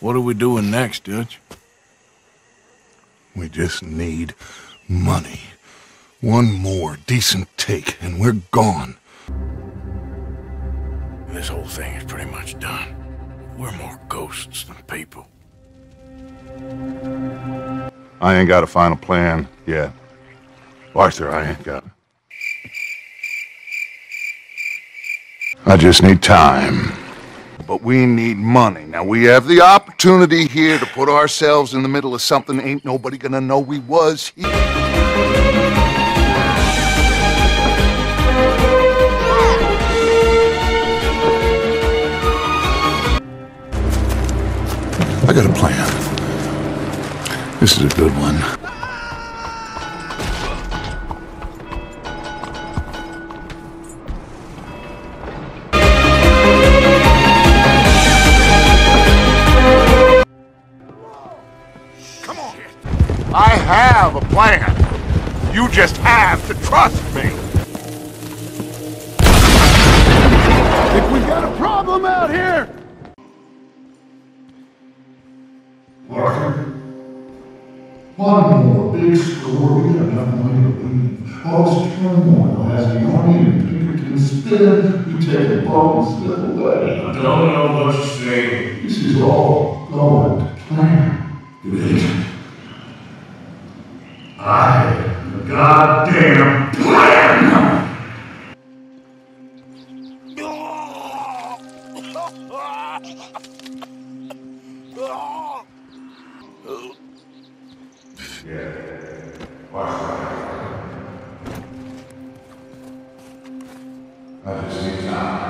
What are we doing next, Dutch? We just need money. One more decent take, and we're gone. This whole thing is pretty much done. We're more ghosts than people. I ain't got a final plan yet. Arthur, I ain't got it. I just need time. But we need money. Now, we have the opportunity here to put ourselves in the middle of something ain't nobody gonna know we was here. I got a plan. This is a good one. I have a plan. You just have to trust me. Think we got a problem out here? Arthur, one more big score. We got enough money to leave. All this turmoil has the army and Pinkerton. Instead, we take a bump and slip away. I don't know what to I am the goddamn plan! yeah. Watch. I just need time.